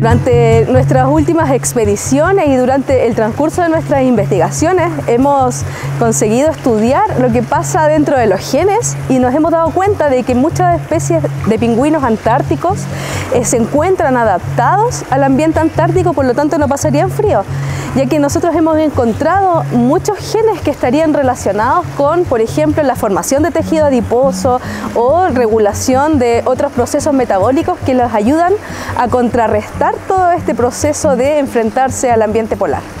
Durante nuestras últimas expediciones y durante el transcurso de nuestras investigaciones hemos conseguido estudiar lo que pasa dentro de los genes y nos hemos dado cuenta de que muchas especies de pingüinos antárticos eh, se encuentran adaptados al ambiente antártico, por lo tanto no pasarían frío ya que nosotros hemos encontrado muchos genes que estarían relacionados con, por ejemplo, la formación de tejido adiposo o regulación de otros procesos metabólicos que los ayudan a contrarrestar todo este proceso de enfrentarse al ambiente polar.